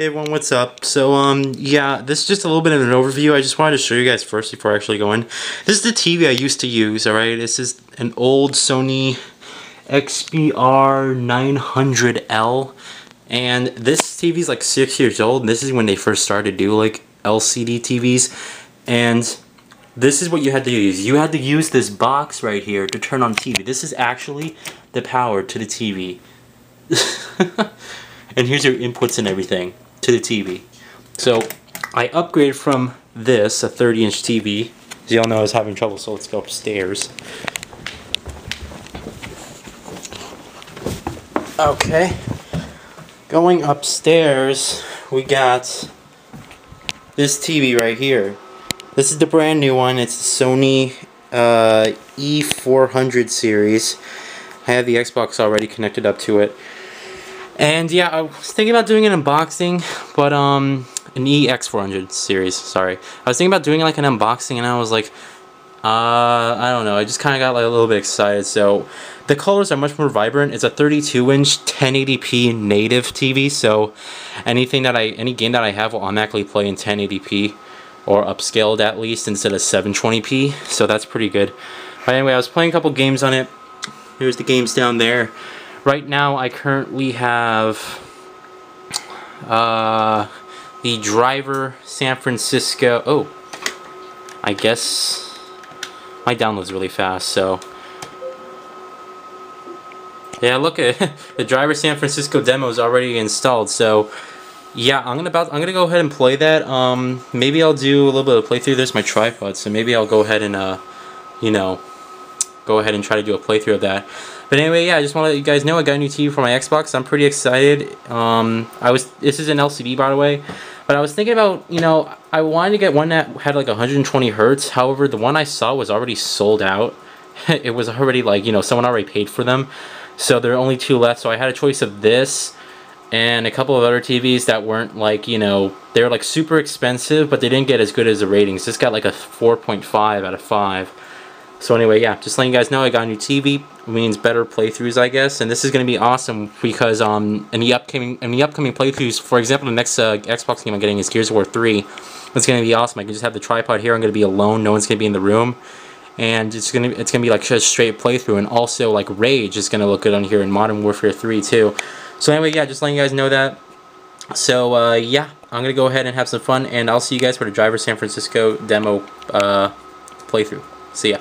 Hey everyone, what's up? So, um, yeah, this is just a little bit of an overview. I just wanted to show you guys first before I actually go in. This is the TV I used to use, alright? This is an old Sony XBR 900L. And this TV is like six years old. This is when they first started to do like LCD TVs. And this is what you had to use. You had to use this box right here to turn on TV. This is actually the power to the TV. and here's your inputs and everything to the TV. So I upgraded from this, a 30 inch TV. As y'all know I was having trouble, so let's go upstairs. Okay. Going upstairs, we got this TV right here. This is the brand new one. It's the Sony uh, E400 series. I have the Xbox already connected up to it. And yeah, I was thinking about doing an unboxing, but um, an EX400 series, sorry. I was thinking about doing like an unboxing and I was like, uh, I don't know, I just kind of got like a little bit excited. So the colors are much more vibrant. It's a 32 inch 1080p native TV, so anything that I, any game that I have will automatically play in 1080p or upscaled at least instead of 720p, so that's pretty good. But anyway, I was playing a couple games on it. Here's the games down there. Right now I currently have uh, the driver San Francisco. Oh, I guess my download's really fast, so. Yeah, look at the driver San Francisco demo is already installed, so yeah, I'm gonna about I'm gonna go ahead and play that. Um, maybe I'll do a little bit of playthrough. There's my tripod, so maybe I'll go ahead and uh, you know, go ahead and try to do a playthrough of that. But anyway, yeah, I just want to let you guys know I got a new TV for my Xbox. I'm pretty excited. Um, I was this is an LCD by the way, but I was thinking about you know I wanted to get one that had like 120 hertz. However, the one I saw was already sold out. it was already like you know someone already paid for them, so there are only two left. So I had a choice of this and a couple of other TVs that weren't like, you know, they were like super expensive, but they didn't get as good as the ratings. This got like a 4.5 out of 5. So anyway, yeah, just letting you guys know I got a new TV. It means better playthroughs, I guess. And this is going to be awesome because um, in the upcoming in the upcoming playthroughs, for example, the next uh, Xbox game I'm getting is Gears of War 3. It's going to be awesome. I can just have the tripod here. I'm going to be alone. No one's going to be in the room. And it's going to it's going to be like a straight playthrough. And also, like, Rage is going to look good on here in Modern Warfare 3, too. So anyway, yeah, just letting you guys know that. So, uh, yeah, I'm going to go ahead and have some fun. And I'll see you guys for the Driver San Francisco demo uh, playthrough. See ya.